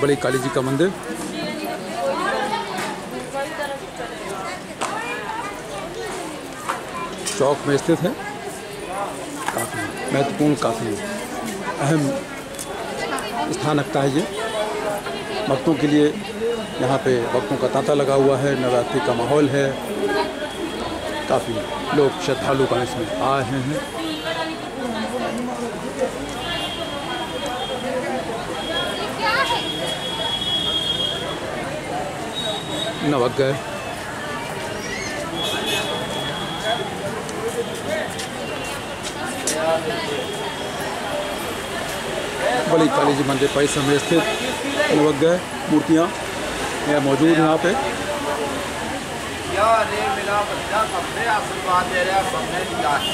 बड़ी काली जी का मंदिर। चौक में स्थित है। काफ़ी महत्वपूर्ण, काफ़ी अहम स्थान रखता है ये। भक्तों के लिए यहाँ पे भक्तों का तांता लगा हुआ है। नवरात्रि का माहौल है। काफ़ी लोग श्रद्धालु का इसमें आए हैं। बड़ी काली जी मंदिर परिसर में स्थित नवग्रह मूर्तियाँ यह मौजूद हैं यहाँ पे। यार ये मिला बच्चा सबने आशीर्वाद दे रहा सबने दिया है।